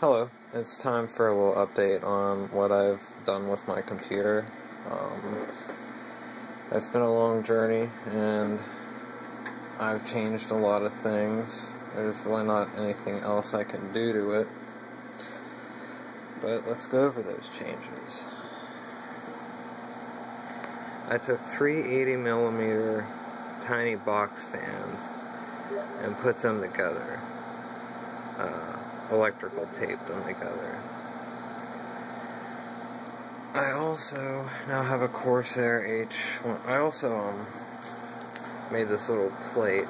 Hello, it's time for a little update on what I've done with my computer. Um, it's been a long journey and I've changed a lot of things. There's really not anything else I can do to it. But let's go over those changes. I took three 80 millimeter tiny box fans and put them together. Uh, electrical tape them together. I also now have a Corsair H1. I also um, made this little plate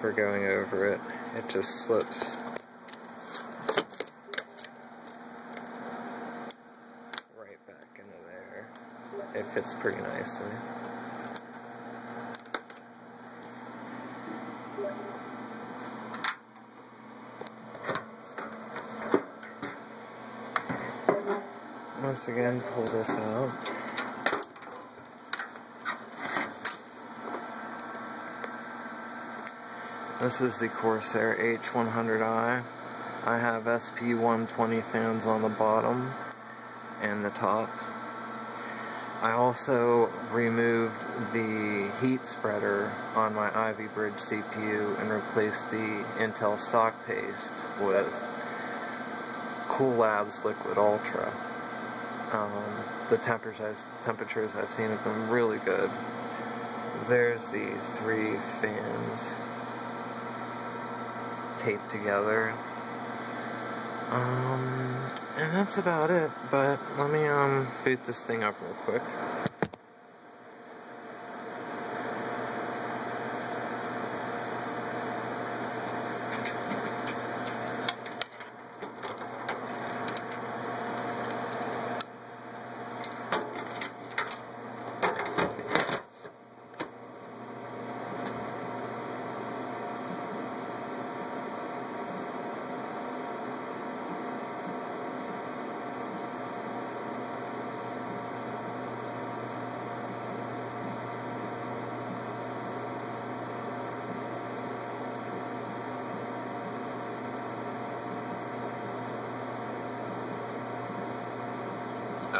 for going over it. It just slips right back into there. It fits pretty nicely. Once again pull this out. This is the Corsair H100i. I have SP120 fans on the bottom and the top. I also removed the heat spreader on my Ivy Bridge CPU and replaced the Intel stock paste with Cool Labs Liquid Ultra. Um, the temperatures I've, temperatures I've seen have been really good. There's the three fans taped together. Um, and that's about it, but let me um, boot this thing up real quick.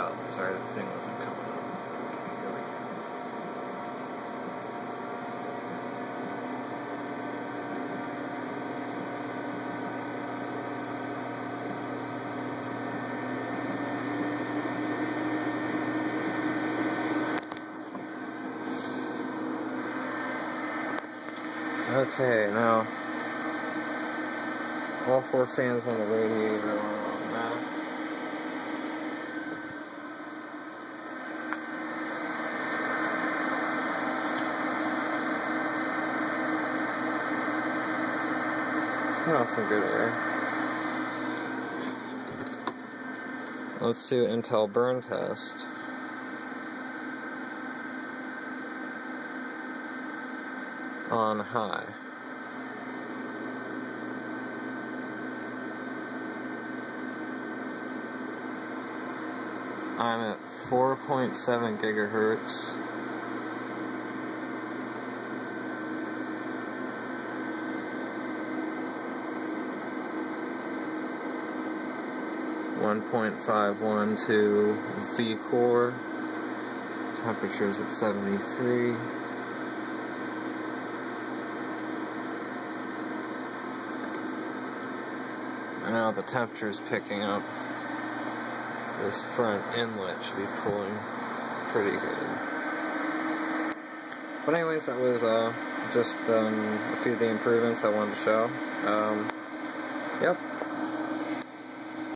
Oh, sorry, the thing wasn't coming up. Okay, now all four fans on the radiator Let's do Intel burn test. On high. I'm at 4.7 gigahertz. One point five one to V core. Temperatures at seventy three. And now the temperature is picking up. This front inlet should be pulling pretty good. But anyways, that was uh, just um, a few of the improvements I wanted to show. Um, yep,